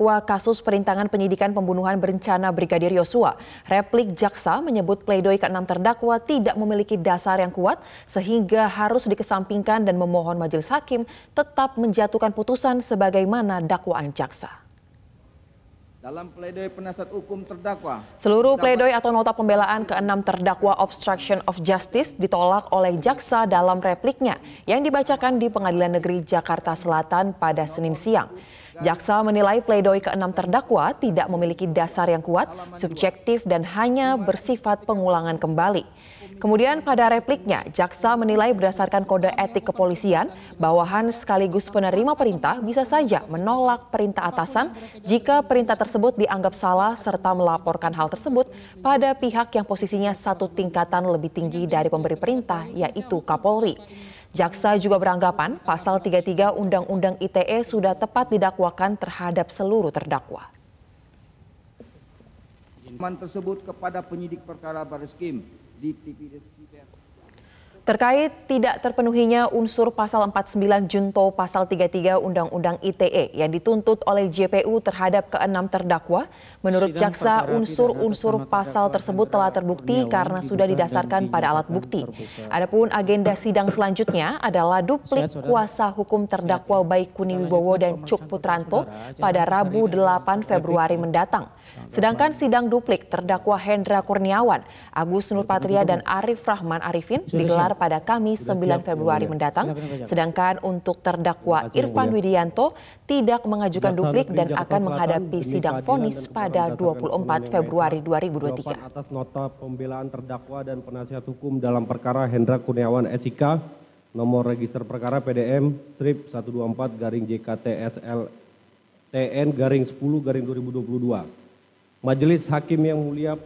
terdakwa kasus perintangan penyidikan pembunuhan berencana Brigadir Yosua. Replik jaksa menyebut pledoi keenam terdakwa tidak memiliki dasar yang kuat sehingga harus dikesampingkan dan memohon majelis hakim tetap menjatuhkan putusan sebagaimana dakwaan jaksa. Dalam pledoi penasihat hukum terdakwa. Seluruh pledoi atau nota pembelaan keenam terdakwa obstruction of justice ditolak oleh jaksa dalam repliknya yang dibacakan di Pengadilan Negeri Jakarta Selatan pada Senin siang. Jaksa menilai pledoi keenam terdakwa tidak memiliki dasar yang kuat, subjektif dan hanya bersifat pengulangan kembali. Kemudian pada repliknya, jaksa menilai berdasarkan kode etik kepolisian, bawahan sekaligus penerima perintah bisa saja menolak perintah atasan jika perintah tersebut dianggap salah serta melaporkan hal tersebut pada pihak yang posisinya satu tingkatan lebih tinggi dari pemberi perintah, yaitu Kapolri. Jaksa juga beranggapan pasal 33 Undang-Undang ITE sudah tepat didakwakan terhadap seluruh terdakwa. tersebut kepada penyidik perkara Baris Kim di TV Terkait tidak terpenuhinya unsur pasal 49 junto pasal 33 Undang-Undang ITE yang dituntut oleh JPU terhadap keenam terdakwa, menurut jaksa unsur-unsur pasal tersebut telah terbukti karena sudah didasarkan pada alat bukti. Adapun agenda sidang selanjutnya adalah duplik kuasa hukum terdakwa Baikuni Wibowo dan Cuk Putranto pada Rabu 8 Februari mendatang. Sedangkan sidang duplik terdakwa Hendra Kurniawan, Agus Nurpatria dan Arif Rahman Arifin digelar pada Kamis 9 Februari mendatang. Sedangkan untuk terdakwa Irfan Widianto tidak mengajukan duplik dan akan menghadapi sidang vonis pada 24 Februari 2023. Atas nota pembelaan terdakwa dan penasihat hukum dalam perkara Hendra Kurniawan SIK nomor register perkara PDM strip 124 garing JKTSL TN garing 10 garing 2022. Majelis Hakim yang mulia